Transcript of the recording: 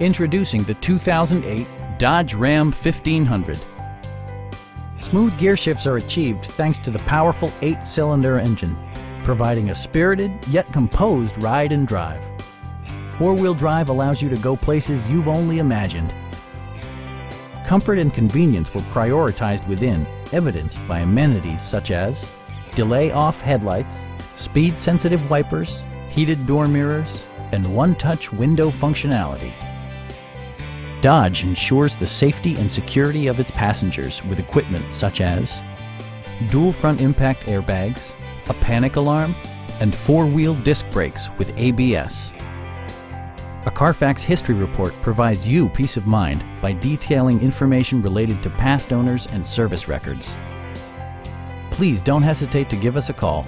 Introducing the 2008 Dodge Ram 1500. Smooth gear shifts are achieved thanks to the powerful eight-cylinder engine, providing a spirited yet composed ride and drive. Four-wheel drive allows you to go places you've only imagined. Comfort and convenience were prioritized within, evidenced by amenities such as delay-off headlights, speed-sensitive wipers, heated door mirrors, and one-touch window functionality. Dodge ensures the safety and security of its passengers with equipment such as dual front impact airbags, a panic alarm, and four-wheel disc brakes with ABS. A Carfax history report provides you peace of mind by detailing information related to past owners and service records. Please don't hesitate to give us a call